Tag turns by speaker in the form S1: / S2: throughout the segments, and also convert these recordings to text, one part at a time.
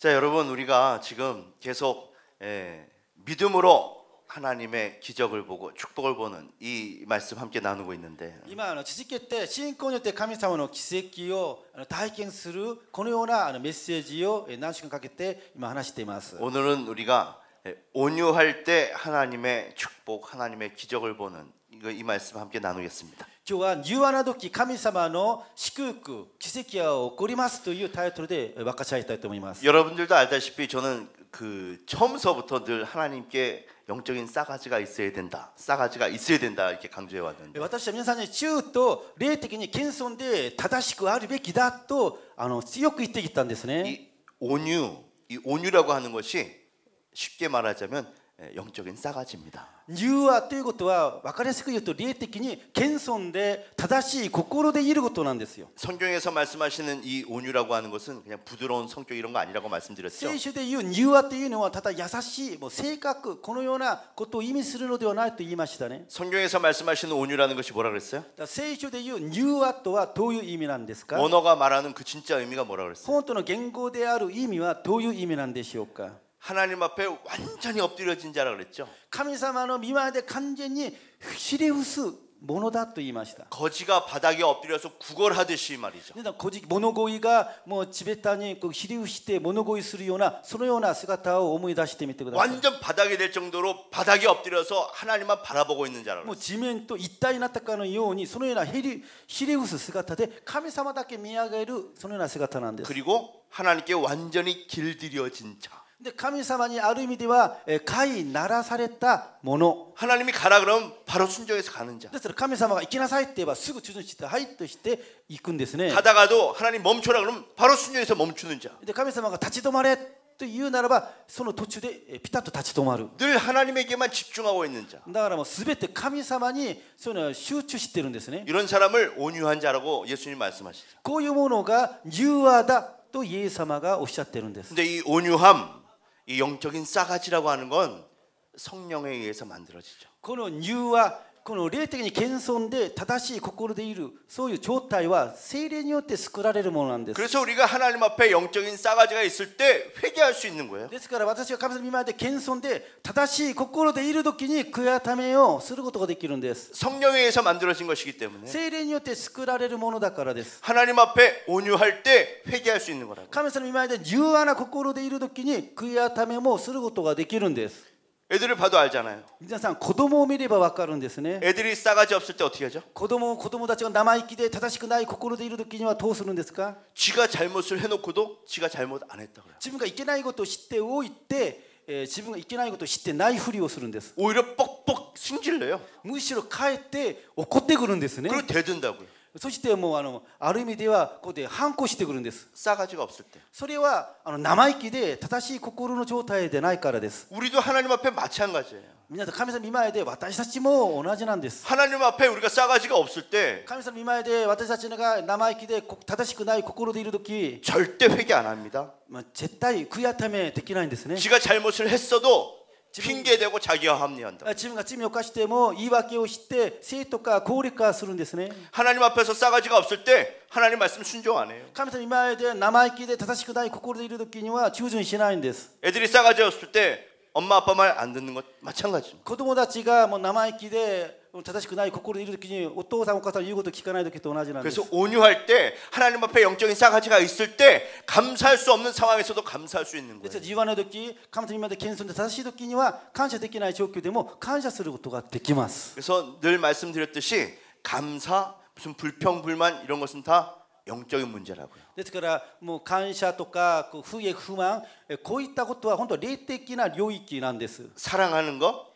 S1: 자, 여러분 우리가 지금 계속 예, 믿음으로 하나님의 기적을 보고 축복을 보는 이 말씀 함께 나누고 있는데
S2: 今あの続けて信仰によって神様の奇跡をあの体験するこのようなあのメッセージをえ何週間かけて今話しています
S1: 오늘은 우리가 예, 온유할 때 하나님의 축복, 하나님의 기적을 보는 이거 이 말씀 함께 나누겠습니다.
S2: 今日は柔和な時神様の祝福奇跡が起こりますというタイトルで分かち合いたいと思います
S1: 여러분들도 알다시피 저는 그 처음서부터 늘 하나님께 영적인 싸가지가 있어야 된다. 싸가지가 있어야 된다 이렇게 강조해 왔는데
S2: 私は皆さんに中と霊的に謙遜で正しくあるべきだとあの強く言ってきたんですね
S1: 이 온유, 이 온유라고 하는 것이 쉽게 말하자면 예, 영적인 싸가지입니다.
S2: 柔和ということは分かりやすく言うと霊的に謙遜で正しい心でいることなんですよ
S1: 성경에서 말씀하시는 이 온유라고 하는 것은 그냥 부드러운 성격 이런 거 아니라고 말씀드렸죠.
S2: 聖書で言う柔和というのはただ優しいもう性格このようなことを意味するのではないと言いましたね
S1: 성경에서 말씀하시는 온유라는 것이 뭐라 그랬어요?
S2: だから聖書で言う柔和とはどういう意味なんですか
S1: 언어가 말하는 그 진짜 의미가 뭐라 그랬어요?
S2: 本当の言語である意味はどういう意味なんでしょうか
S1: 하나님 앞에 완전히 엎드려진 자라 그랬죠.
S2: 神様の見前で完全にひれ伏すものだと言いました
S1: 거지가 바닥에 엎드려서 구걸하듯이 말이죠.
S2: 皆さんこじ物乞いがもう地べたにこうひれ伏して物乞いするようなそのような姿を思い出してみてください
S1: 완전 바닥이 될 정도로 바닥에 엎드려서 하나님만 바라보고 있는 자라
S2: もう
S1: 그랬어요.
S2: 地面と一体になったかのようにそのようなひれひれ伏す姿で神様だけ見上げるそのような姿なんです
S1: 그리고 하나님께 완전히 길들여진 자.
S2: で神様にある意味ではえー飼いならされたもの
S1: 하나님이 가라 그러면 바로 순종해서 가는 자.
S2: ですから神様が行きなさいって言えばすぐ中断してはいとして行くんですね
S1: 가다가도 하나님 멈춰라 그러면 바로 순종해서 멈추는 자.
S2: で神様が立ち止まれと言うならばその途中でえーピタッと立ち止まる
S1: 늘 하나님에게만 집중하고 있는 자.
S2: だからもう全て神様にそういうのは集中してるんですね
S1: 이런 사람을 온유한 자라고 예수님 말씀하시죠.
S2: こういうものが柔和だとイエス様がおっしゃってるんです
S1: 근데 이 온유함, 이 영적인 싸가지라고 하는 건 성령에 의해서 만들어지죠.
S2: 그는 유와 この霊的に謙遜で正しい心でいるそういう状態は精霊によって作られるものなんです
S1: 그래서 우리가 하나님 앞에 영적인 싸가지가 있을 때 회개할 수 있는 거예요.
S2: ですから私が神様の見前で謙遜で正しい心でいる時に悔やためをすることができるんです
S1: 성령에 의해서 만들어진 것이기 때문에
S2: 精霊によって作られるものだからです
S1: 하나님 앞에 온유할 때 회개할 수 있는 거라고.
S2: 神様の見前で柔和な心でいる時に悔やためもすることができるんです
S1: 애들을 봐도 알잖아요.
S2: 皆さん子供を見れば分かるんですね
S1: 애들이 싸가지 없을 때 어떻게 하죠?
S2: 子供子供たちが生意気で正しくない心でいる時にはどうするんですか
S1: 지가 잘못을 해놓고도 지가 잘못 안 했다 그래요.
S2: 自分がいけないことを知っておいて、えー自分がいけないことを知ってないふりをするんです
S1: 오히려 뻑뻑 승질내요.
S2: むしろかえって怒ってくるんですね
S1: 그리고 대든다고요.
S2: そしてもうあのある意味ではここで反抗してくるんです
S1: 싸가지가 없을 때.
S2: それはあの生意気で正しい心の状態でないからです
S1: 우리도 하나님 앞에 마찬가지예요.
S2: 皆さん神様の見前で私たちも同じなんです
S1: 하나님 앞에 우리가 싸가지가 없을 때
S2: 神様の見前で私たちが生意気でこ正しくない心でいる時、
S1: 절대 회개 안 합니다.
S2: まあ、絶対悔やためできないんですね
S1: 지가 잘못을 했어도 핑계 대고 자기와 합리한다.
S2: 지금과 지금 욕하시때뭐 이밖에 오시때 세입과 고리가 쓰는데서네.
S1: 하나님 앞에서 싸가지가 없을 때 하나님 말씀 순종 안 해요.
S2: 하나님 이마에 대한 남아 있기에 다시 그다음에 고고로 이르기니와 지우준 신앙인데서.
S1: 애들이 싸가지 없을 때 엄마 아빠 말 안 듣는 것 마찬가지입니다.
S2: 子供たちがもう生意気で正しくない心でいる時にお父さんお母さんの言うことを聞かない時と同じなんです
S1: 그래서 온유할 때 하나님 앞에 영적인 싸가지가 있을 때 감사할 수 없는 상황에서도 감사할 수 있는
S2: です
S1: 거예요.
S2: 自由の時神様の見前で謙遜で正しい時には感謝できない状況でも感謝することができます
S1: 그래서 늘 말씀드렸듯이 감사 무슨 불평 불만 이런 것은 다 영적인 문제라고요.
S2: ですからもう感謝とかこう不義不満えこういったことは本当は霊的な領域なんです
S1: 사랑하는 거,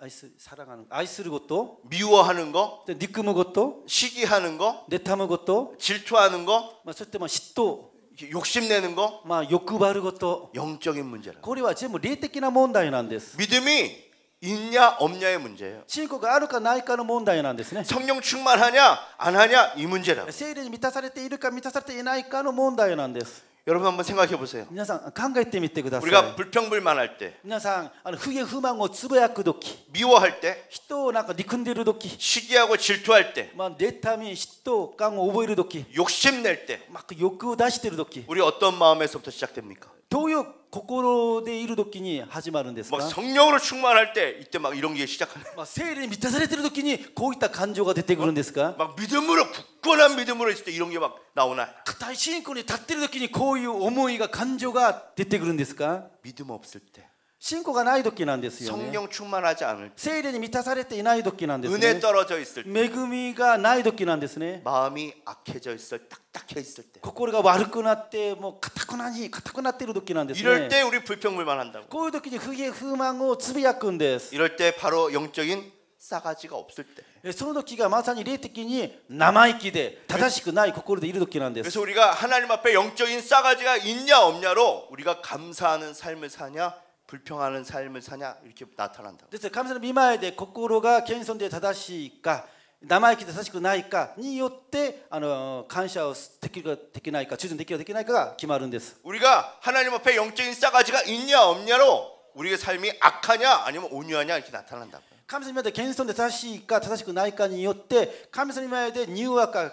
S2: 愛す사랑하는愛すること
S1: 미워하는 거,
S2: で憎むこと
S1: 시기하는 거,
S2: 妬むこと、
S1: 질투하는 거,
S2: まあ、そしてまあ嫉妬、
S1: 욕심내는 거
S2: まあ、欲張ること
S1: 영적인 문제라고.
S2: これは全部霊的な問題なんです
S1: 믿음이 있냐 없냐의 문제예요.
S2: 信仰があるかないかの問題なんですね
S1: 성령 충만하냐 안 하냐 이 문제라고.
S2: 聖霊に満たされているか満たされていないかの問題なんです
S1: 여러분 한번 생각해 보세요.
S2: 皆さん考えてみてください
S1: 우리가 불평불만할 때,
S2: 皆さんあの不義不満をつぶやく時
S1: 미워할 때,
S2: 人をなんか憎んでいる時
S1: 시기하고 질투할 때,
S2: まあ、妬み嫉妬感を覚える時
S1: 욕심낼 때,
S2: まあ、欲を出している時
S1: 우리 어떤 마음에서부터 시작됩니까?
S2: どういう心でいる時に始まるんですか
S1: 막 성령으로 충만할 때 이때 막 이런 게 시작하네.
S2: まあ、聖霊に満たされている時にこういった感情が出てくるんですか
S1: 막 믿음으로 굳건한 믿음으로 있을 때 이런 게 막 나오나?
S2: 固い信仰に立っている時にこういう思いが感情が出てくるんですか
S1: 믿음 없을 때,
S2: 信仰がない時なんですよね
S1: 성령 충만하지 않을 때,
S2: 聖霊に満たされていない時なんです
S1: 은혜
S2: ね
S1: 떨어져 있을 때,
S2: 恵みがない時なんですね
S1: 마음이 악해져 있을 때, 딱딱해 있을 때,
S2: 心が悪くなってもう固くなに固くなっている時なんです
S1: 이럴
S2: ね
S1: 때 우리 불평불만한다고.
S2: こういう時に不義不満をつぶやくんです
S1: 이럴 때 바로 영적인 싸가지가 없을 때.
S2: えその時がまさに霊的に生意気で正しくない心でいる時なんです
S1: 그래서 우리가 하나님 앞에 영적인 싸가지가 있냐 없냐로 우리가 감사하는 삶을 사냐 불평하는 삶을 사냐 이렇게 나타난다.
S2: ですから神様の見前で心が謙遜で正しいか生意気で正しくないかによってあの感謝をできるかできないか忠誠できるかできないかが決まるんです
S1: 우리가 하나님 앞에 영적인 싸가지가 있냐 없냐로 우리의 삶이 악하냐 아니면 온유하냐 이렇게 나타난다.
S2: 神様の前で謙遜で正しいか正しくないかによって神様の前で柔和か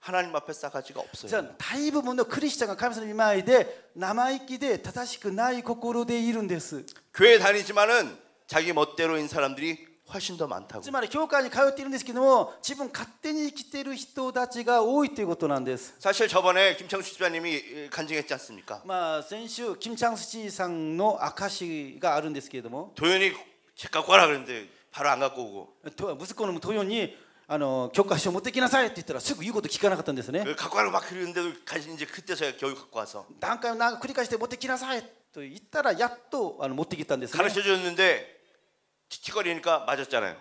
S1: 하나님 앞에 싸가지가
S2: じゃあ
S1: 없어요.
S2: 大部分のクリスチャンが神様の見前で生意気で正しくない心でいるんです
S1: 교회 다니지만은 자기 멋대로인 사람들이 훨씬 더 많다고.
S2: つまり教会に通っているんですけども自分勝手に生きている人たちが多いということなんです
S1: 사실 저번에 김창수 집사님이 간증했지 않습니까?
S2: まあ先週キム・チャンスチーさんの証があるんですけれども
S1: 도현이 책 갖고 와라 그랬는데 바로 안 갖고 오고
S2: と息子のトヨンに あの教科書持ってきなさいって言ったらすぐ言うこと聞かなかったんですね
S1: 그 갖고 와라 막 그러는데도 가시 이제 그때서야 겨우 갖고 와서
S2: 何回も何回繰り返して持ってきなさいと言ったらやっとあの持ってきたんですね
S1: 가르쳐 줬는데 틱틱거리니까 맞았잖아요.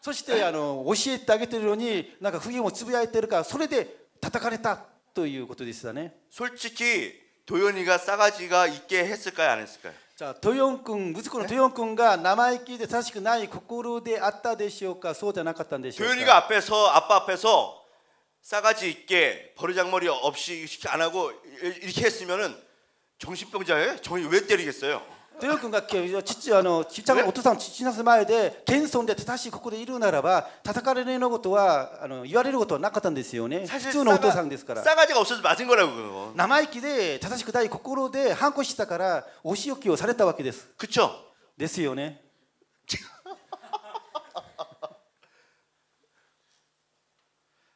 S2: そしてあの教えてあげてるのになんか不義もつぶやいてるからそれで叩かれたということでしたね
S1: 솔직히 도현이가 싸가지가 있게 했을까요 안 했을까요?
S2: じゃあトヨン君息子のトヨン君が生意気で正しくない心であったでしょうかそうじゃなかったんでしょう
S1: 도현이가
S2: か
S1: 앞에서 아빠 앞에서 싸가지 있게 버르장머리 없이 이렇게 안 하고 이렇게 했으면은 정신병자예요? 정이 왜 때리겠어요?
S2: トヨン君が父あのちっちゃなお父さん父なす前で謙遜で正しい心でいるならば叩かれるようなことはあの言われることはなかったんですよね普
S1: 사실
S2: 通のお父
S1: 싸가,
S2: さんですから
S1: 싸가지가 없어서 맞은 거라고 그거.
S2: 生意気で正しくない心で反抗したからお仕置きをされたわけです
S1: 그쵸?
S2: ですよね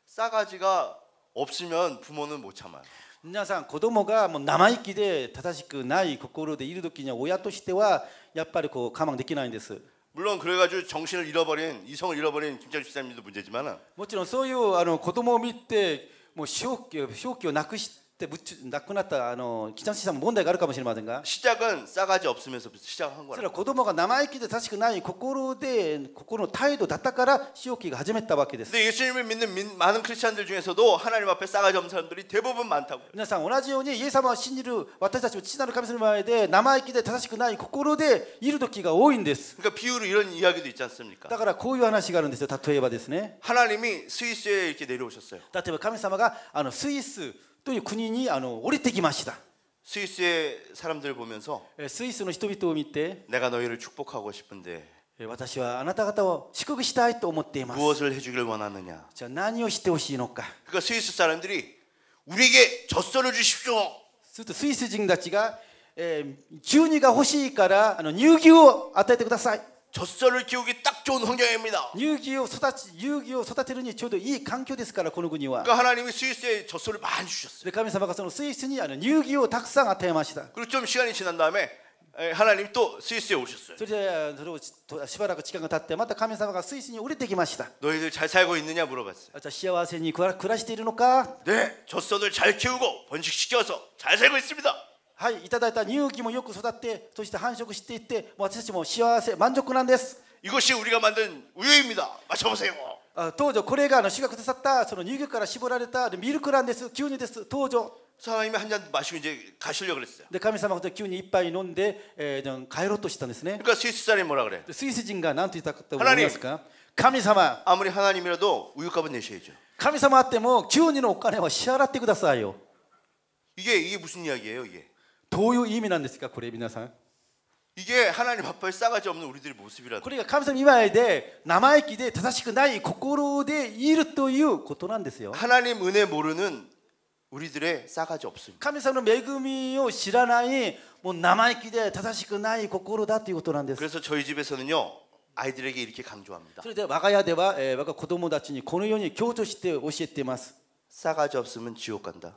S1: 싸가지가 없으면 부모는 못 참아요.
S2: 皆さん子供がもう生意気で正しくない心でいる時には親としてはやっぱりこう我慢できないんです
S1: 물론 그래가지고 정신을 잃어버린 이성을 잃어버린 김철 집사님도 문제지만은
S2: もちろんそういうあの子供を見てもう正気を正気をなくし てぶっちなくなったあの北地さんも問題があるかもしれませんが
S1: 시작은 싸가지 없으면서부터 시작한
S2: それ
S1: 거라.
S2: は子供が生意気で正しくない心で心の態度だったから正気が始めたわけです
S1: 근데 예수님을 믿는 민- 많은 크리스찬들 중에서도 하나님 앞에 싸가지 없는 사람들이 대부분 많다고.
S2: 皆さん同じようにイエス様を信じる私たちも父なる神様の前で生意気で正しくない心でいる時が多いんです
S1: 그러니까 비유로 이런 이야기도 있지 않습니까?
S2: だからこういう話があるんですよ例えばですね
S1: 하나님이 스위스에 이렇게 내려오셨어요.
S2: 例えば神様があのスイス という国にあの降りてきました
S1: 스위스의 사람들 보면서
S2: えスイスの人々を見て
S1: 내가 너희를 축복하고 싶은데
S2: え私はあなた方を祝福したいと思っています
S1: 무엇을 해주길 원하느냐?
S2: じゃあ何をしてほしいのか
S1: 그러니까 스위스 사람들이 우리에게 젖소를 주십시오.
S2: するとスイス人たちが、えー牛乳が欲しいからあの乳牛を与えてください
S1: 젖소를 키우기 딱 좋은 환경입니다.
S2: 乳牛を育ち乳牛を育てるにちょうどいい環境ですからこの国は
S1: 그러니까 하나님이 스위스에 젖소를 많이 주셨어요.
S2: で神様がそのスイスにあの乳牛をたくさん与えました
S1: 그리고 좀 시간이 지난 다음에 에, 하나님이 또 스위스에 오셨어요.
S2: それでそれをとしばらく時間が経ってまた神様がスイスに降りてきました
S1: 너희들 잘 살고 있느냐 물어봤어요.
S2: あじゃあ幸せに暮ら暮らしているのか
S1: 네, 젖소들 잘 키우고 번식시켜서 잘 살고 있습니다.
S2: はいいただいた乳牛もよく育ってそして繁殖していってもう私たちも幸せ満足なんです
S1: 이것이 우리가 만든 우유입니다. 마셔보세요.
S2: あ当時これがあの主がくださったその乳牛から絞られたミルクランです牛乳です当時
S1: 사장님이 한 잔 마시고 이제 가시려고 그랬어요.
S2: で神様が牛乳一杯飲んで、えーで帰ろうとしたんですね
S1: 그러니까 스위스 사람이 뭐라 그래?
S2: でスイス人が何と言ったかと思いますか 神様
S1: 아무리 하나님이라도 우유값은 내셔야죠.
S2: 神様あっても急にのお金は支払ってくださいよ
S1: 이게 이게 무슨 이야기예요, 이게?
S2: どういう意味なんですかこれ皆さん
S1: 이게 하나님 앞에 싸가지 없는 우리들의 모습이라는
S2: これが神様見舞いで生意気で正しくない心でいるということなんですよ
S1: 하나님 은혜 모르는 우리들의 싸가지 없습니다.
S2: 神様の恵みを知らないもう生意気で正しくない心だということなんです
S1: 그래서 저희 집에서는요 아이들에게 이렇게 강조합니다.
S2: それで我が家では、えー我が子供たちにこのように強調して教えています
S1: 싸가지 없으면 지옥 간다.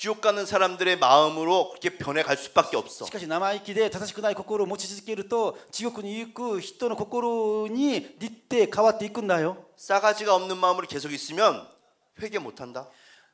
S1: 지옥 가는 사람들의 마음으로 그렇게 변해 갈 수밖에 없어.
S2: しかし生意気で正しくない心を持ち続けると地獄に行く人の心に立って変わっていくんだよ
S1: 싸가지가 없는 마음으로 계속 있으면 회개 못 한다.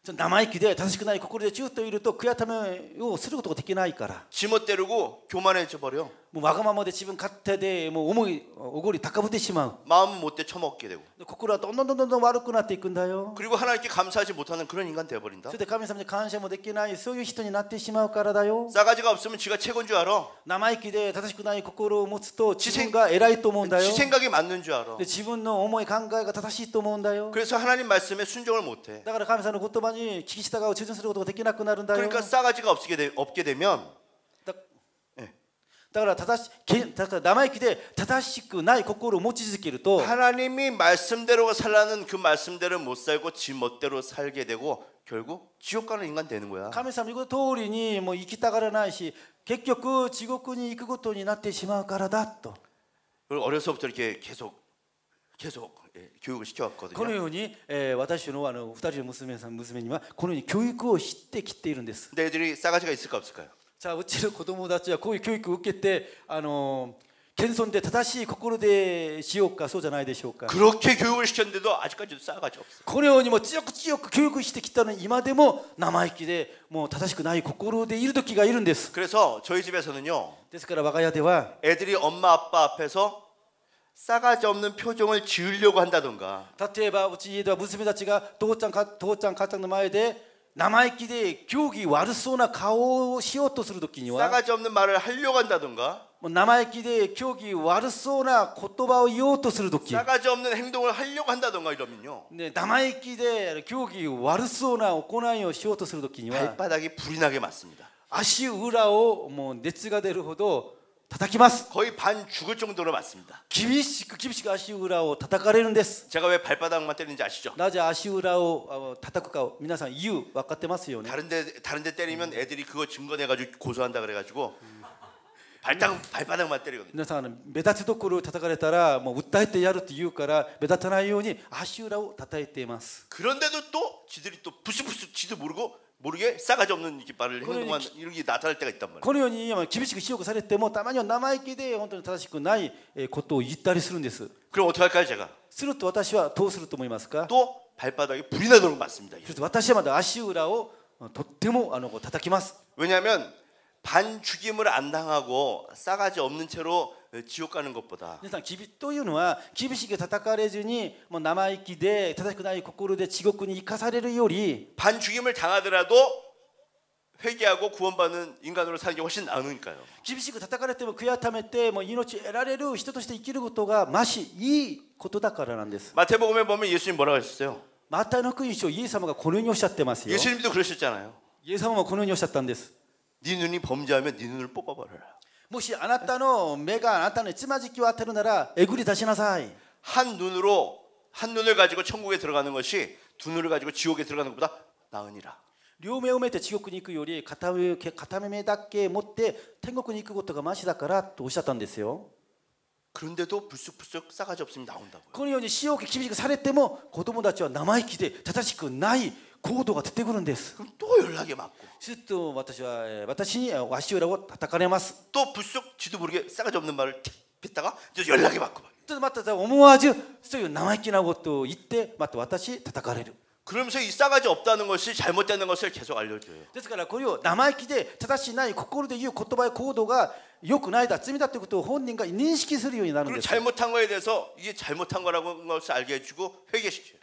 S2: ちょ生意気で正しくない心でずっといると悔やためをすることができないから
S1: 지멋대로고 교만해져 버려.
S2: 뭐 와가마모데 집은 같아대 뭐 오목이 어, 오골이 닦아붙대시마
S1: 마음 못돼 처먹게 되고.
S2: 코코라 똥똥똥똥 와르꾸나 때 이끈다요.
S1: 그리고 하나님께 감사하지 못하는 그런 인간 되어버린다.
S2: 그때 감사합니 감사 못 했기나 소유 히토니 나때 시마우 까라다요.
S1: 싸가지가 없으면 지가 최고인 줄 알아.
S2: 남아있기대 다다시쿠나이 코코로 모츠토 지생과 에라이 또 모은다요.
S1: 지 생각이 맞는 줄 알아.
S2: 지분은 어머니 강가가 다다시 또 모은다요.
S1: 그래서 하나님 말씀에 순종을 못해.
S2: 그러니까 감사는 곧또 많이 기기시다가 최전스러워도 됐기나 끝나른다요.
S1: 그러니까 싸가지가 없게 되면
S2: だから正しけだから生意気で正しくない心を持ち続けると
S1: 하나님이 말씀대로 살라는 그 말씀대로 못 살고 지 멋대로 살게 되고 결국 지옥 가는 인간 되는 거야.
S2: 神様の言う通りにもう生きたがらないし結局地獄に行くことになってしまうからだと
S1: 그리고 어려서부터 이렇게 계속 계속 예, 교육을
S2: この
S1: 시켜왔거든요.
S2: ように、えー私のあの2人の娘さん娘にはこのように教育をしてきているんです
S1: 근데 애들이 싸가지가 있을까 없을까요?
S2: さあうちの子供たちはこういう教育を受けてあの謙遜で正しい心でしようかそうじゃないでしょうか
S1: 그렇게 교육을 시켰는데도 아직까지도 싸가지 없어.
S2: このようにも強く強く教育してきたのに今でも生意気でもう正しくない心でいる時がいるんです
S1: 그래서 저희 집에서는요.
S2: ですから我が家では
S1: 애들이 엄마 아빠 앞에서 싸가지 없는 표정을 지으려고 한다던가
S2: 例えばうち家では娘たちが父ちゃんか父ちゃん母ちゃんの前で 生意気で 行儀が 悪そうな 顔を しようと するときには
S1: 싸가지 없는 말을 하려고 한다던가.
S2: もう 生意気で 行儀が 悪そうな 言葉を 言おうと するとき
S1: 싸가지 없는 행동을 하려고 한다던가 이러면요.
S2: 네 生意気で 行儀が 悪そうな 行いを しようと するときには
S1: 발바닥이 불이 나게 맞습니다.
S2: 足裏を もう 熱が 出る ほど 叩きます.
S1: 거의 반 죽을 정도로 맞습니다.
S2: 厳しく こう 厳しく 足裏を 叩かれるんです.
S1: 제가 왜 발바닥만 때리는지 아시죠?
S2: なぜ 足裏を 叩くか. え, 皆さん 理由 分かってますよ.
S1: 다른데 다른데 때리면 애들이 그거 증거내가지고 고소한다 그래가지고. 음. 발당 발바닥만 때리거든요.
S2: なぜなら 目立つところ 叩かれたら もう 訴えて やるっていうから 目立たないように 足裏を 叩いてます.
S1: 그런데도 또 지들이 또 부스부스 지도 모르고 모르게 싸가지 없는 이렇게 말을
S2: 그러니
S1: 행동만 이런 게 나타날 때가 있단 말이에요
S2: このようにまあ厳しく強くされてもたまには生意気で本当に正しくないえーことを言ったりするんです
S1: 그럼 어떻게 할까요 제가
S2: すると私はどうすると思いますか
S1: 또 발바닥에 불이 나도록 맞습니다
S2: そして私はまだ足裏をあとってもあのこう叩きます
S1: 왜냐하면 반 죽임을 안 당하고 싸가지 없는 채로 어, 지옥 가는 것보다.
S2: 일단 기비 또유는와 기비식에 타타카레즈니 뭐 남아 있기대 타타쿠나이 고꾸르데 지옥군이 이카사레를 요리
S1: 반 죽임을 당하더라도 회개하고 구원받는 인간으로 사는 게 훨씬 나으니까요.
S2: 기비식에 타타카레 때문 그야타메 뭐 때뭐 이노치 에라레루 히토토시테 이끼르 것도가 맛이 이 것도다카라는데스.
S1: 마태복음에 보면 예수님 뭐라고 하셨어요?
S2: 마태의 복음이죠. 예수님과 고는 요시았대마세요.
S1: 예수님도 그러셨잖아요.
S2: 예수님은 고는 요시았단데스.
S1: 네 눈이 범죄하면 네 눈을 뽑아버려라
S2: もしあなたの目があなたのつまじきを当てるならえぐり出しなさい
S1: 한 눈으로 한 눈을 가지고 천국에 들어가는 것이 두 눈을 가지고 지옥에 들어가는 것보다 나으니라
S2: 両目を埋めて地獄に行くより片目片目だけ持って天国に行くことがましだからとおっしゃったんですよ
S1: 그런데도 불쑥불쑥 싸가지 없으면 나온다고요
S2: このように仕置き厳しくされても子供たちは生意気で正しくない 行動が出てくるんです
S1: 그럼 또 연락에 맞고
S2: すると私はえー私にえー足裏を叩かれます
S1: 또 불쑥 지도 모르게 싸가지 없는 말을 틱 뱉다가 이제 연락에 맞고
S2: ちょっとまた思わずそういう生意気なことを言ってまた私叩かれる
S1: 그러면서 이 싸가지 없다는 것이 잘못되는 것을 계속 알려줘요.
S2: ですからこれを生意気で正しいない心で言う言葉や行動が良くないだ罪だということを本人が認識するようになるん
S1: 그리고
S2: です
S1: 잘못한 거에 대해서 이게 잘못한 거라고 하는 것을 알게 해주고 회개시켜요.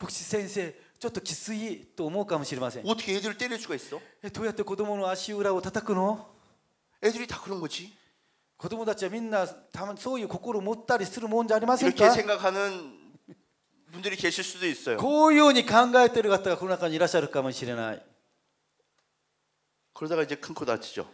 S2: 牧師先生ちょっときついと思うかもしれません
S1: 어떻게 애들을 때릴 수가 있어?
S2: えどうやって子供の足裏を叩くの
S1: 애들이 다 그런 거지.
S2: 子供たちはみんなたまそういう心を持ったりするもんじゃありません
S1: 이렇게
S2: か
S1: 생각하는 분들이 계실 수도 있어요.
S2: こういうように考えている方がこの中にいらっしゃるかもしれない
S1: 그러다가 이제 큰 코 다치죠.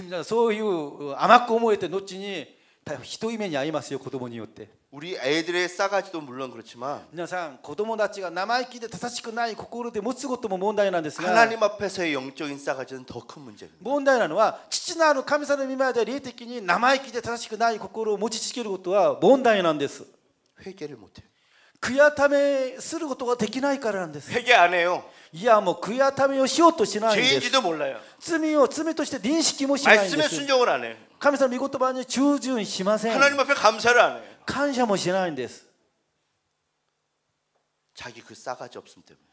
S2: 皆さんそういう甘く思えて後に 大ひどい目に遭いますよ子供によって
S1: 우리 애들의 싸가지도 물론 그렇지만
S2: 皆さん子供たちが生意気で正しくない心で持つことも問題なんですが
S1: 하나님 앞에서의 영적인 싸가지는 더 큰 문제입니다.
S2: 問題なのは父なる神様の御前で霊的に生意気で正しくない心を持ち続けることは問題なんです
S1: 회개를 못해요.
S2: 悔やためすることができないからなんです
S1: 회개 안 해요.
S2: いやもう悔やためをしようとしないんです
S1: 죄인지도 몰라요.
S2: 罪を罪として認識もしないんで
S1: 말씀에
S2: す
S1: 순종을 안 해요.
S2: 神様の御言葉に従順しません
S1: 하나님 앞에 감사를 안 해요.
S2: 感謝もしないんです
S1: 자기 그 싸가지 없음 때문에.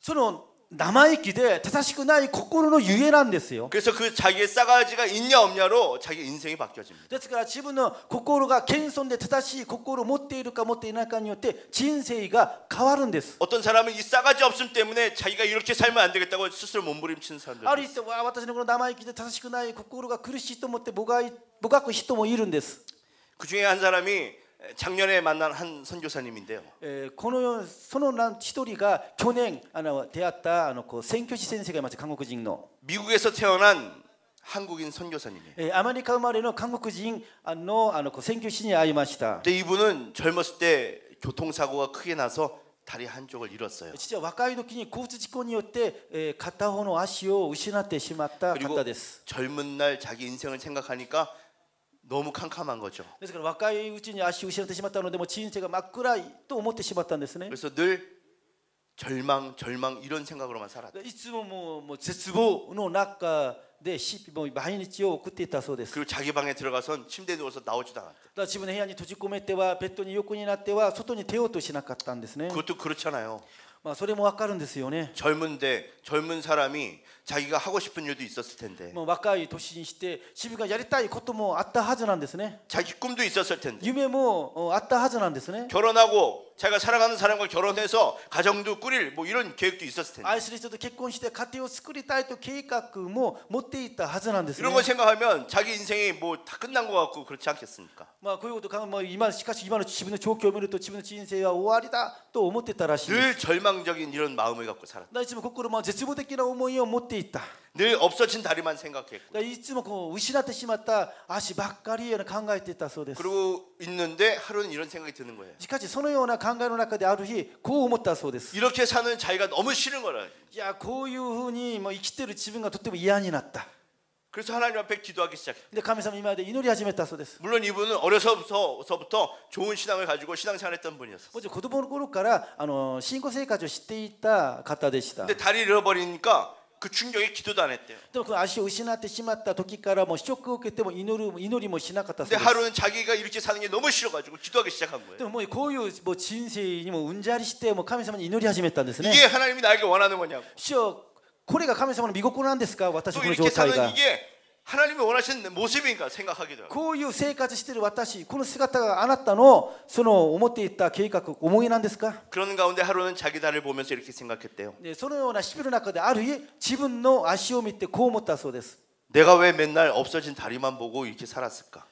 S2: その 生意気で正しくない心のゆえなんですよ
S1: 그래서 그 자기의 싸가지가 있냐 없냐로 자기 인생이 바뀌어집니다.
S2: ですから自分の心が謙遜で正しい心を持っているか持っていないかによって人生が変わるんです
S1: 어떤 사람은 이 싸가지 없음 때문에 자기가 이렇게 살면 안 되겠다고 스스로 몸부림치는 사람들.
S2: ある人は私のこの生意気で正しくない心が苦しいと思ってもがいもがく人もいるんです、
S1: 그 중에 한 사람이 작년에 만난 한 선교사님인데요.
S2: 에, このその 시도리가 교행 아나 대았다 놓고 선교지 선생이 마치 한국인の
S1: 미국에서 태어난 한국인 선교사님이에요.
S2: 에, 아메리카 生まれの 한국인のあの 선교신이 아이마시다.
S1: 근데 이분은 젊었을 때 교통사고가 크게 나서 다리 한쪽을 잃었어요.
S2: 진짜 와카이도키니 고우즈지코によって 가타호노 아시오 우시나테
S1: 시마타
S2: 가타데스.
S1: 젊은 날 자기 인생을 생각하니까 너무 캄캄한 거죠.
S2: 그래서若い 우진이 아시 우시한테 심었다는데 뭐 진세가 막그라 또 못해 심었다는데서
S1: 그래서 늘 절망 절망 이런 생각으로만 살았다.
S2: 이츠뭐뭐 제츠보노 나까 네, 뭐 많이 있지요. 그때 있다 소데스.
S1: 그리고 자기 방에 들어가선 침대 누워서 나오지도
S2: 않았다. 나 집은 해안이 도지꼬메 때와 뱃돈이 요꾼이 나 때와 소돈이 대어도 지나갔다는데스네.
S1: 그것도 그렇잖아요.
S2: まあそれもわかるんですよね
S1: 젊은데 젊은 사람이 자기가 하고 싶은 일도 있었을 텐데
S2: もう若い年にして自分がやりたいこともあったはずなんですね
S1: 자기 꿈도 있었을 텐데
S2: 夢もおあったはずなんですね
S1: 결혼하고 자기가 사랑하는 사람과 결혼해서 가정도 꾸릴 뭐 이런 계획도 있었을 텐데
S2: 愛する人と結婚して家庭を作りたいと計画も持っていたはずなんですね
S1: 이런 거 생각하면 자기 인생이 뭐 다 끝난 것 같고 그렇지 않겠습니까?
S2: まあこういうこと考えまあ今しかし今の自分の状況を見ると自分の人生は終わりだと思ってたらしいです
S1: 늘 절망적인 이런 마음을 갖고 살았다.
S2: だからいつも心も絶望的な思いを持っていっただか
S1: 늘 없어진 다리만 생각했고
S2: らいつもこう失ってしまった足ばっかりを考えていたそうです
S1: 그리고 있는데 하루는 이런 생각이 드는 거예요.
S2: しかしそのような考えの中である日こう思ったそうです
S1: 이렇게 사는 자기가 너무 싫은 거라.
S2: いやこういうふうにもう生きてる自分がとっても嫌になった
S1: 그래서 하나님 앞에 기도하기 시작했다.
S2: で神様に今まで祈り始めたそうです
S1: 물론 이분은 어려서부터 좋은 신앙을 가지고 신앙생활했던 분이었어요.
S2: もちろん子供の頃からあの信仰生活をしていた方でした
S1: 근데 다리 잃어버리니까 그 충격에 기도도 안 했대요.
S2: 또그 아시 의신한테 심았다 도끼가라 뭐 쇼크 없기 때문에 이노리 이노리 뭐 신학같다.
S1: 근데 하루는 자기가 이렇게 사는 게 너무 싫어가지고 기도하기 시작한 거예요.
S2: 또뭐 고유 뭐 진세이 뭐 운자리 시대 뭐 카미사만 이노리 하시했다는데요
S1: 이게 하나님이 나에게 원하는 거냐고.
S2: 쇼 코레가 카미사만 미국 꾸나는데스까
S1: 왔다
S2: 싶은 좋다이가.
S1: 이게 하나님이 원하시는 모습인가 생각하기도 하고.
S2: こういう生活している私この姿があなたのその思っていた計画思いなんですか
S1: 그러는 가운데 하루는 자기 다리를 보면서 이렇게 생각했대요.
S2: でそのような日々の中である日自分の足を見てこう思ったそうです
S1: 내가 왜 맨날 없어진 다리만 보고 이렇게 살았을까?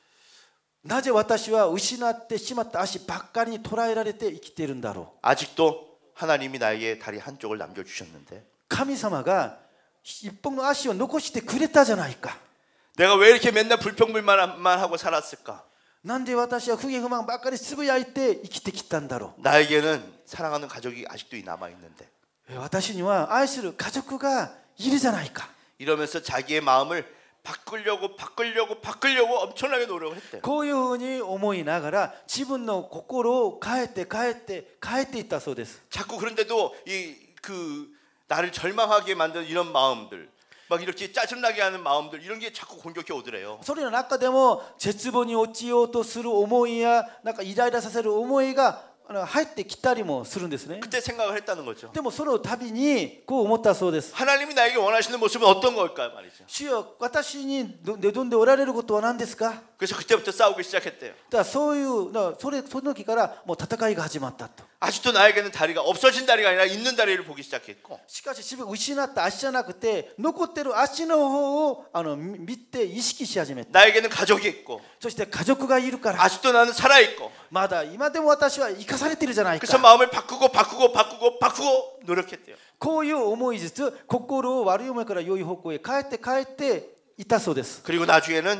S2: なぜ私は失ってしまった足ばっかりに捉えられて生きているんだろう
S1: 아직도 하나님이 나에게 다리 한쪽을 남겨주셨는데
S2: 神様が一本の足を残してくれたじゃないか
S1: 내가 왜 이렇게 맨날 불평불만만 하고 살았을까?
S2: なんで私は不平不満ばっかりつぶやいて生きてきたんだろ
S1: 나에게는 사랑하는 가족이 아직도 남아 있는데
S2: う え私には愛する家族がいるじゃないか
S1: 이러면서 자기의 마음을 바꾸려고 바꾸려고 바꾸려고 엄청나게 노력을 했대요.
S2: こういうふうに思いながら自分の心を変えて変えて変えていったそうです
S1: 자꾸 그런데도 이 그 나를 절망하게 만드는 이런 마음들, 막 이렇게 짜증나게 하는 마음들 이런 게 자꾸 공격해 오더래요.
S2: それの中でも絶望に陥ようとする思いやなんかイライラさせる思いがあの入ってきたりもするんですね
S1: 그때 생각을 했다는 거죠.
S2: でもその度にこう思ったそうです
S1: 하나님이 나에게 원하시는 모습은 어떤 걸까 말이죠.
S2: 主よ私に望んでおられることは何ですか
S1: 그래서 그때부터 싸우기 시작했대요.
S2: だからそういうだからそれその時からもう戦いが始まったと
S1: 아직도 나에게는 다리가 없어진 다리가 아니라 있는 다리를 보기 시작했고
S2: しかし自分が失った足じゃなくて残ってる足の方をあの見見て意識し始めた
S1: 나에게는 가족이 있고
S2: そして家族がいるから
S1: 아직도 나는 살아 있고
S2: まだ今でも私は生かされてるじゃない
S1: 그래서
S2: か
S1: 마음을 바꾸고 바꾸고 바꾸고 바꾸고 노력했대요.
S2: こういう思いずつ心を悪い思いから良い方向へ変えて変えていったそうです
S1: 그리고 나중에는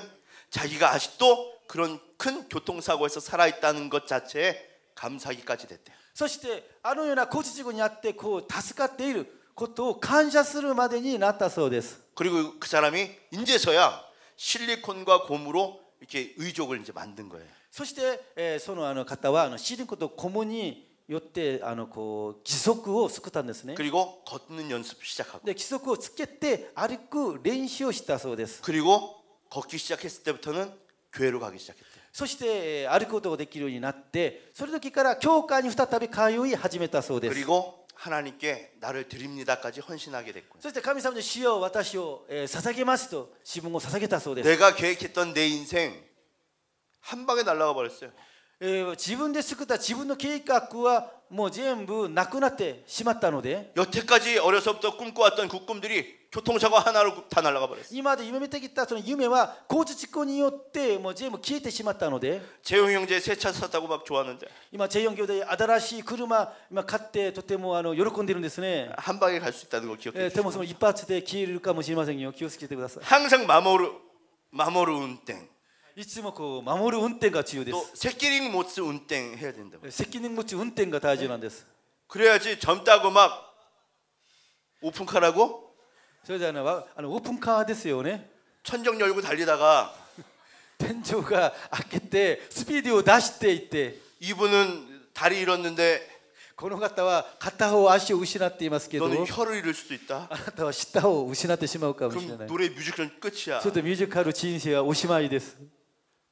S1: 자기가 아직도 그런 큰 교통사고에서 살아 있다는 것 자체에 감사하기까지 됐대요.
S2: そしてあのような交通事故にあってこう助かっていることを感謝するまでになったそうです
S1: 그리고 그 사람이 인제서야 실리콘과 고무로 이렇게 의족을 이제 만든 거예요.
S2: そして、えーそのあの方はあのシリコとコムによってあのこう義足を作ったんですね
S1: 그리고 걷는 연습 시작하고
S2: で規則をつけて歩く練習をしたそうです
S1: 그리고 걷기 시작했을 때부터는 교회로 가기 시작했대요.
S2: そしてえー歩くことができるようになってその時から教会に再び通い始めたそうです
S1: 그리고 하나님께 나를 드립니다까지 헌신하게 됐고요.
S2: そして神様に主よ私を、えー捧げますと自分を捧げたそうです、
S1: 내가 계획했던 내 인생 한 방에 날아가 버렸어요.
S2: えー自分で作った自分の計画はもう全部なくなってしまったので
S1: 여태까지 어려서부터 꿈꿔왔던 그 꿈들이 교통사고 하나로 다 날아가 버렸어요.
S2: 今まで夢見てきたその夢は交通事故によってもう全部消えてしまったので
S1: 재용 형제 새 차 샀다고 막 좋았는데
S2: 今チェヨン教で新しい車今買ってとてもあの喜んでるんですね、
S1: 한 방에 갈 수 있다는 걸
S2: え
S1: 기억해
S2: ーでも
S1: 주시고
S2: その一発で消えるかもしれませんよ気をつけてくださ
S1: 항상 마모르 마모르 운땡
S2: いいつもこう守る運転が重要で
S1: 또
S2: す
S1: 새끼링 모츠 운땡 해야 된다고
S2: 責任持ち運転が大事なんです
S1: 그래야지 젊다고 막 오픈카라고
S2: それであのわあのオープンカーですよね
S1: 천정 열고 달리다가
S2: 天井が開けてスピードを出していって
S1: 이분은 다리 잃었는데
S2: この方は片方足を失っていますけど
S1: 너는 혀를 잃을 수도 있다
S2: あなたは舌を失ってしまうかもしれな
S1: 그럼
S2: い
S1: 노래 뮤지컬은 끝이야
S2: ちょっとミュージカル人生はおしまいです、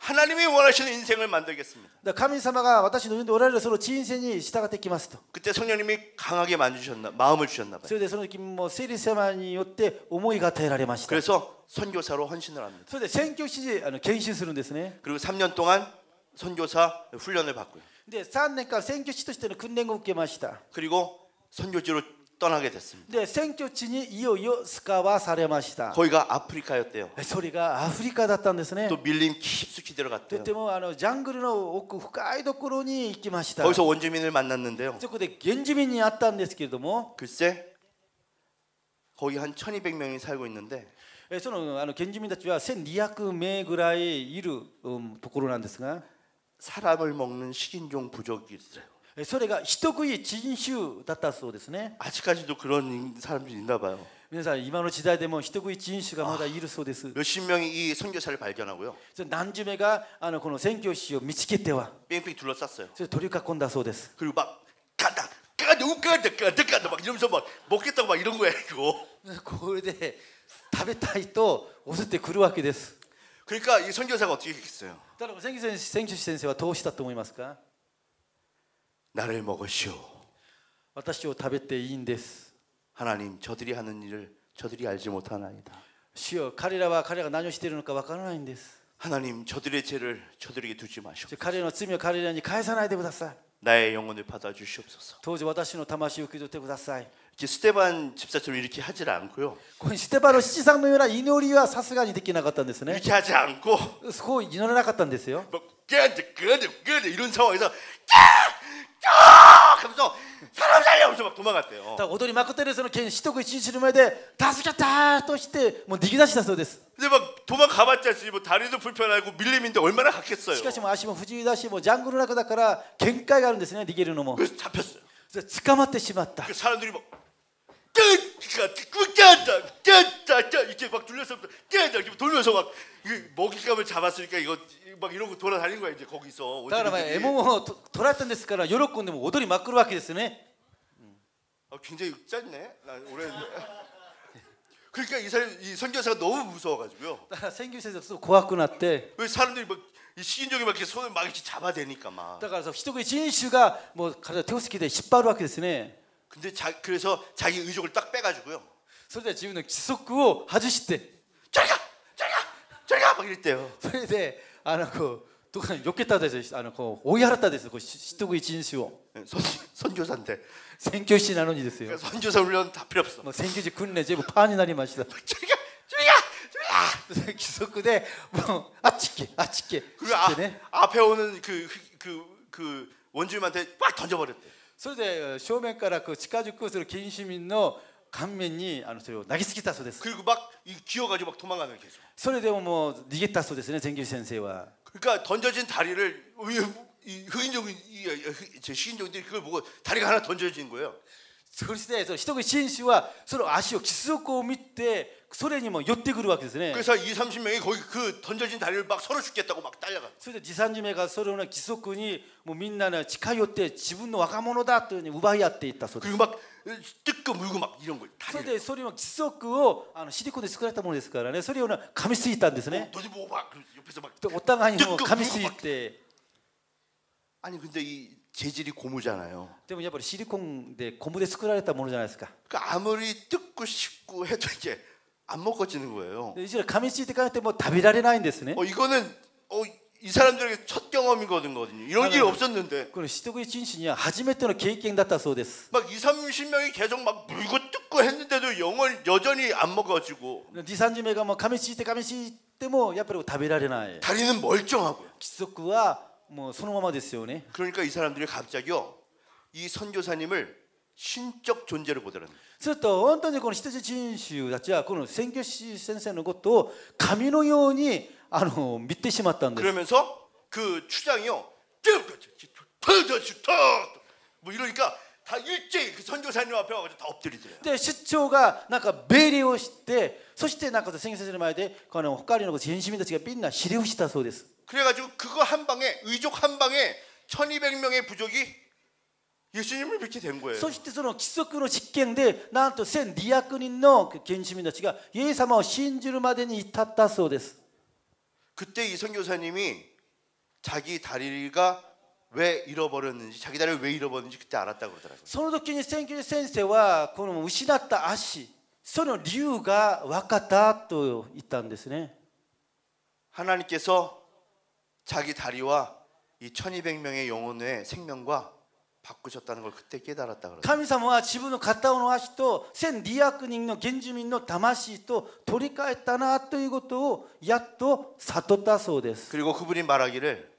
S1: 하나님이 원하시는 인생을 만들겠습니다
S2: だから神様が私の呼んでおられるその人生に従ってきますと
S1: 그때 성령님이 강하게 만주셨나 마음을 주셨나 봐요
S2: それでその時も聖霊様によって思いが与えられました
S1: 그래서 선교사로 헌신을 합니다
S2: それで宣教師であの研修するんですね
S1: 그리고 3년 동안 선교사 훈련을 받고요
S2: で3年間宣教師としての訓練を受けました
S1: 그리고 선교지로 떠나게 됐습니다
S2: で宣教地にいよいよ使わされました
S1: 거기가 아프리카였대요
S2: それがアフリカだったんですね
S1: 또 밀림 깊숙이
S2: と
S1: 들어갔대요
S2: てもあのジャングルの奥深いところに行きました
S1: 거기서 원주민을 만났는데요
S2: そこで原住民に会ったんですけれども
S1: 글쎄 거기 한 1200명이 살고 있는데
S2: えそのあの原住民たちは1200名ぐらいいる、うんところなんですが
S1: 사람을 먹는 식인종 부족이 있어요
S2: え それが人食い人種だったそうですね
S1: 아직까지도 그런 사람들이 있나 봐요
S2: 皆さん今の時代でも人食い人種がまだいるそうです
S1: 몇십 명이 이 선교사를 발견하고요
S2: それ何十名があのこの宣教師を見つけては
S1: 뺑뺑 둘러쌌어요
S2: それ取り囲んだそうです
S1: 그리고 막 간다 간다 간다 간다 간다 막 이러면서 막 먹겠다고 막 이런 거야 이거
S2: これで食べたいと襲ってくるわけです
S1: 그러니까 이 선교사가 어떻게 했겠어요
S2: だから宣教師宣教師先生はどうしたと思いますか
S1: 나를 먹으시오
S2: 私を食べていいんです
S1: 하나님 저들이 하는 일을 저들이 알지 못하나이다
S2: 主よ彼らは彼らが何をしているのかわからないんです
S1: 하나님 저들의 죄를 저들에게 두지 마시오
S2: 彼らの罪を彼らに返さないでください
S1: 나의 영혼을 받아 주시옵소서
S2: 当時私の魂を受け取ってください
S1: 이렇게 스테반 집사처럼 이렇게 하질 않고요
S2: このステパの七さんのような祈りはさすがにできなかったんですね
S1: 이렇게 하지 않고
S2: そう祈らなかったんですよ
S1: 막 깨한테 깨한테 깨한테 이런 상황에서 까! 하면서 사람 살려면서 막 도망갔대요.
S2: だから踊りまくってるその剣士徳一日の前で助かったとしてもう逃げ出したそうです
S1: 근데 막 도망가봤자 뭐 다리도 불편하고 밀림인데 얼마나 갔겠어요.
S2: しかしも足も不自由だしもうジャングルの中だから限界があるんですね逃げるのも
S1: 그래서 잡혔어요.
S2: それ捕まってしまった
S1: 그 사람들이 막 깨가 깨다 깨다 깨 이렇게 막 둘러서 깨다 이렇게 돌면서 막 이게 먹잇감을 잡았으니까 이거 막 이러고 돌아다니는 거야 이제 거기서
S2: だからまあ
S1: 오지들이.
S2: 獲物をと取られたんですから喜んでも踊りまくるわけですね
S1: 아, 굉장히 짧네. 난 오래. 그러니까 이 사람 이 선교사가 너무 무서워가지고요.
S2: だから宣言先生すごく怖くなって
S1: 왜 사람들이 막이 식인종이 막 이렇게 손을 막 이렇게 잡아대니까 막.
S2: だからそう一口人種がもう体を手をつけて引っ張るわけですね
S1: 근데 자 그래서 자기 의족을 딱 빼가지고요.
S2: それで自分の規則を外して
S1: 저리 가, 저리 가, 저리 가 막 이랬대요.
S2: それであのこうどこかに避けたですあのこう追い払ったですこう一口人種を
S1: 선 선교사인데
S2: 宣教師なのにですよ
S1: 그러니까 선교사 훈련 다 필요 없어.
S2: もう宣教師訓練全部パーになりました
S1: 저리 가, 저리 가, 저리 가.
S2: 規則でもうあっち行けあっち行け
S1: 그리고 아,
S2: ってね
S1: 앞에 오는 그 그 그 원주민한테 막 던져버렸대.
S2: それで正面からこう近づくする近市民の顔面にあのそれを投げつけたそうです
S1: 그리고 막 이 기어가지고 막 도망가는 게 계속.
S2: それでももう逃げたそうですね宣教師先生は
S1: 그러니까 던져진 다리를 이, 이 흑인종 이, 이, 이, 제 식인종들이 그걸 보고 다리가 하나 던져진 거예요.
S2: そしてその一口紳士はその足を規則を見てそれにも寄ってくるわけですね
S1: 그래서 2, 30명이 거기 그 던져진 다리를 막 서로 죽겠다고 막 딸려가.
S2: それで持参締めがそれの規則にもうみんなね近寄って自分の若者だというふうに奪い合っていったそうです
S1: 그리고 막 뜯고 물고 막 이런 거.
S2: それ
S1: 다리를.
S2: でそれの規則をあのシリコンで作られたものですからねそれをね噛みついたんですね
S1: 너지 뭐 막 옆에서 막
S2: でお互いにもう噛みついて
S1: 아니 근데 이 재질이 고무잖아요.
S2: 때문에 야버 실리콘 데 고무에 스크라했다 모르잖아요.까.
S1: 그 아무리 뜯고 씹고 해도 이제 안 먹어지는 거예요.
S2: 이제 가민시티가 때뭐 답이라리 나인데스네.
S1: 어 이거는 어이 사람들에게 첫 경험이거든요. 이런 일이 없었는데.
S2: 그 시도의 진신이야. 하지메 때는 계획갱 났다 소데스.
S1: 막 2, 30명이 계속 막 물고 뜯고 했는데도 영을 여전히 안 먹어지고.
S2: 니산지메가 뭐 가민시티 가민시티 뭐 야버로 답이라리 나이.
S1: 다리는 멀쩡하고요.
S2: 기석구와 もうそのままですよね
S1: 그러니까 이 사람들이 갑자기요 이 선교사님을 신적 존재로 보더라는 거예요.
S2: すると本当にこの人質人種たちはこの宣教師先生のことを神のようにあの見てしまったんです
S1: 그러면서 그 추장이요 뭐 이러니까 다 일제히 그 선교사님 앞에 와가지고 다 엎드리더래요.
S2: で出張がなんか命令をしてそしてなんか宣教先生の前でこの他の人市民たちがみんな指令をしたそうです
S1: 그래가지고 그거 한 방에 의족 한 방에 1200명의 부족이 예수님을 믿게 된 거예요.
S2: そしてその規則の実験でなんと1200人の原市民たちがイエス様を信じるまでに至ったそうです
S1: 그때 이 선교사님이 자기 다리가 왜 잃어버렸는지 자기 다리를 왜 잃어버렸는지 그때 알았다고 그러더라고요.
S2: その時に宣教師先生はこの失った足その理由が分かったと言ったんですね
S1: 하나님께서 자기 다리와 이 1200명의 영혼의 생명과 바꾸셨다는 걸 그때 깨달았다 그러더라고요.
S2: 神様は自分の片方の足と1200人の原住民の魂と取り替えたなということをやっと悟ったそうです
S1: 그리고 그분이 말하기를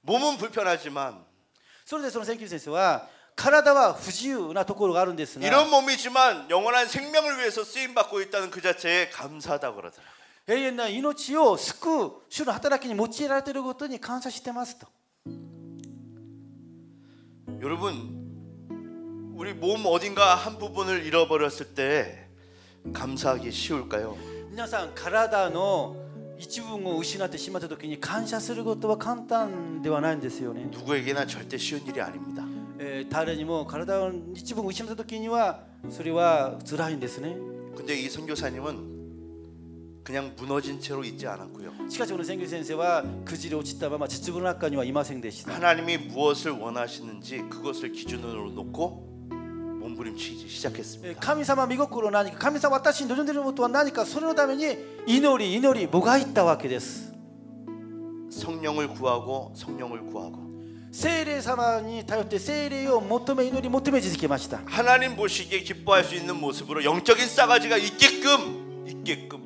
S1: 몸은 불편하지만
S2: それでその宣教師先生は体は不自由なところがあるんですが
S1: 이런 몸이지만 영원한 생명을 위해서 쓰임 받고 있다는 그 자체에 감사하다고 그러더라고요.
S2: 永遠な命を救う主の働きに用いられていることに感謝してますと
S1: 여러분 우리 몸 어딘가 한 부분을 잃어버렸을 때 감사하기 쉬울까요?
S2: 皆さん体の一部分を失ってしまった時に感謝することは簡単ではないんですよね、
S1: 누구에게나 절대 쉬운 일이 아닙니다.
S2: えー誰にも体の一部分を失った時にはそれは辛いんですね
S1: 근데 이 선교사님은 그냥 무너진 채로 있지 않았고요.
S2: しかしこの宣教師先生は崩れ落ちたまま秩父の中にはいませんでした
S1: 하나님이 무엇을 원하시는지 그것을 기준으로 놓고 몸부림치기
S2: えー
S1: 시작했습니다.
S2: 神様見心は何か神様私に望んでいることは何かそれのために祈り祈りもがいったわけです
S1: 성령을 구하고 성령을 구하고
S2: 聖霊様に頼って聖霊を求め祈り求め続けました
S1: 하나님 보시기에 기뻐할 수 있는 모습으로 영적인 싸가지가 있게끔 있게끔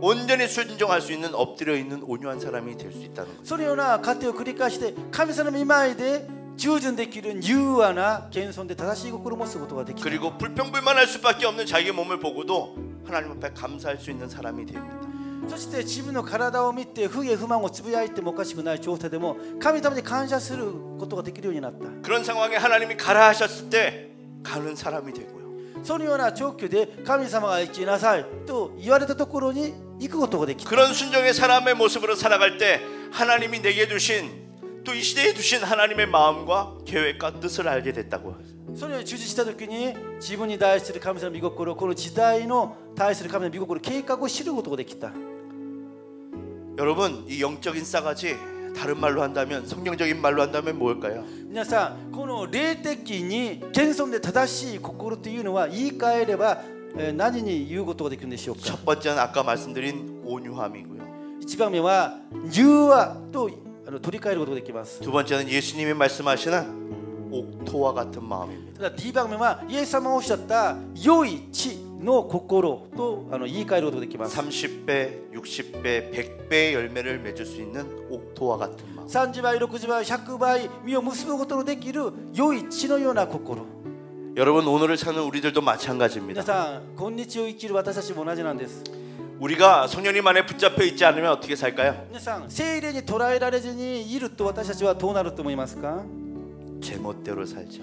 S1: 온전히 순종할 수 있는 엎드려 있는 온유한 사람이 될 수 있다는 거죠.
S2: そのような過程を繰り返して神様の見前で従順できる柔和な謙遜で正しい心を持つことができる
S1: 그리고 불평불만할 수밖에 없는 자기의 몸을 보고도 하나님 앞에 감사할 수 있는 사람이 됩니다.
S2: そして自分の体を見て不義不満をつぶやいてもおかしくない状態でも神様に感謝することができるようになった
S1: 그런 상황에 하나님이 가라 하셨을 때 가는 사람이 되고요.
S2: そのような状況で神様が行きなさいと言われたところに行くことができた
S1: 그런 순종의 사람의 모습으로 살아갈 때 하나님이 내게 두신 또 이 시대에 두신 하나님의 마음과 계획과 뜻을 알게 됐다고 하죠.
S2: そのように従事した時に自分に対する神様の御心この時代の対する神様の御心計画を知ることができた
S1: 여러분 이 영적인 싸가지 다른 말로 한다면 성경적인 말로 한다면 뭘까요?
S2: 皆さんこの霊的に謙遜で正しい心というのは言い換えればえー何に言うことができるんでしょうか
S1: 첫 번째는 아까 말씀드린 온유함이고요.
S2: 一番目は柔和とあの取り替えることができます
S1: 두 번째는 예수님이 말씀하시는 옥토와 같은 마음입니다.
S2: ただ D 番目はイエス様がおっしゃった良い地 の心とあの言い換えることができます
S1: 30배, 60배, 100배의 열매를 맺을 수 있는 옥토와 같은 마음.
S2: 30倍60倍100倍実を結ぶことのできる良い地のような心
S1: 여러분 오늘을 사는 우리들도
S2: 皆
S1: 마찬가지입니다.
S2: さん今日を生きる私たちも同じなんです
S1: 우리가 성령님 안에 붙잡혀 있지 않으면 어떻게 살까요?
S2: 皆さん聖霊に捉えられずにいると私たちはどうなると思いますか
S1: 제멋대로 살죠.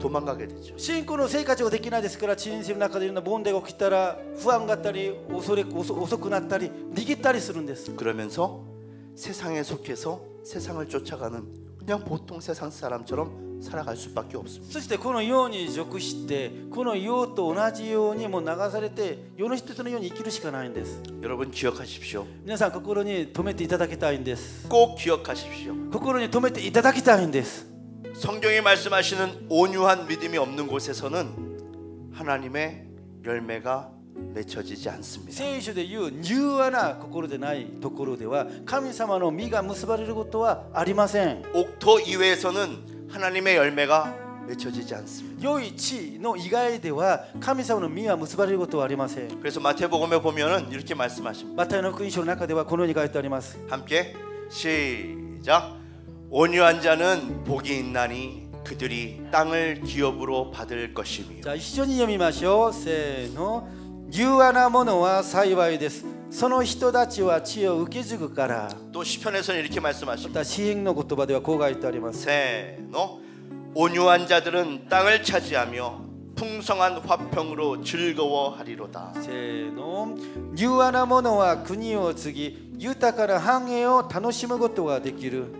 S1: 도망가게 되죠.
S2: 信仰の生活ができないですから人生の中でいろんな問題が起きたら不安があったり恐れ遅遅くなったり逃げたりするんです
S1: 그러면서 세상에 속해서 세상을 쫓아가는 그냥 보통 세상 사람처럼 살아갈 수밖에 없습니다.
S2: そしてこの世に属してこの世と同じようにもう流されて世の人とのように生きるしかないんです
S1: 여러분 기억하십시오.
S2: 皆さん心に留めていただきたいんです
S1: 꼭 기억하십시오.
S2: 心に留めていただきたいんです
S1: 성경이 말씀하시는 온유한 믿음이 없는 곳에서는 하나님의 열매가 맺혀지지 않습니다.
S2: 聖書で言う柔和な心でないところでは神様の実が結ばれることはありません
S1: 옥토 이외에서는 하나님의 열매가 맺혀지지 않습니다.
S2: 良い地の以外では神様の実は結ばれることはありません
S1: 그래서 마태복음에 보면은 이렇게 말씀하십니다.
S2: マタイの福音書の中ではこのように書いてあります
S1: 함께 시작. 온유한 자는 복이 있나니 그들이 땅을 기업으로 받을 것이며
S2: じゃあ一緒に読みましょうせーの柔和なものは幸いですその人たちは地を受け継ぐから
S1: 또 시편에서는 이렇게
S2: ま
S1: 말씀하십니다.
S2: た詩篇の言葉ではこう書いてあります
S1: 세노 온유한 자들은 땅을 차지하며 풍성한 화평으로 즐거워하리로다.
S2: せーの柔和なものは国を継ぎ豊かな繁栄を楽しむことができる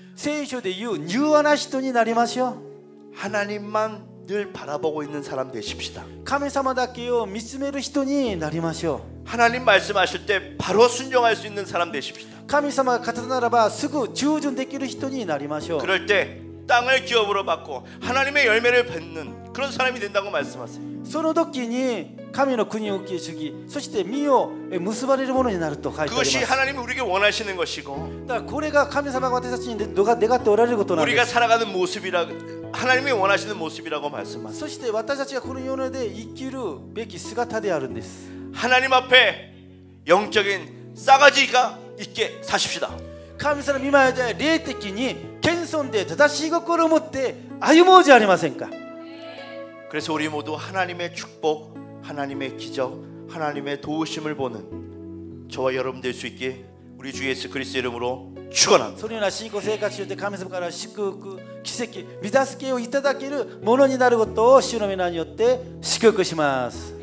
S2: 聖書で言う柔和な人になりましょう
S1: 하나님만 늘 바라보고 있는 사람 되십시다.
S2: 神様だけを見つめる人になりましょ
S1: 하나님 말씀하실 때 바로 순종할 수 있는 사람 되십시다.
S2: う神様が語るならばすぐ従順できる人になりましょう
S1: 그럴 때 땅을 기업으로 받고 하나님의 열매를 뱉는 그런 사람이 된다고 말씀하세요.
S2: その時に神の国を受け継ぎそして身をえ結ばれるものになると書いてあります
S1: 그것이 하나님이 우리에게 원하시는 것이고
S2: だからこれが神様が私たちにどが願っておられることなんで
S1: 우리가
S2: す
S1: 살아가는 모습이라 하나님이 원하시는 모습이라고 말씀하세요.
S2: そして私たちがこの世の中で生きるべき姿であるんです
S1: 하나님 앞에 영적인 싸가지가 있게 사십시다.
S2: 神様の見前で霊的に 謙遜で正しい心を持って歩もうじゃありませんか
S1: 그래서 우리 모두 하나님의 축복, 하나님의 기적, 하나님의 도우심을 보는 저와 여러분 될 수 있게 우리 주 예수 그리스도 이름으로 축원합니다.
S2: そのような信仰生活によって神様から祝福奇跡見助けをいただけるものになることを主の皆によって祝福します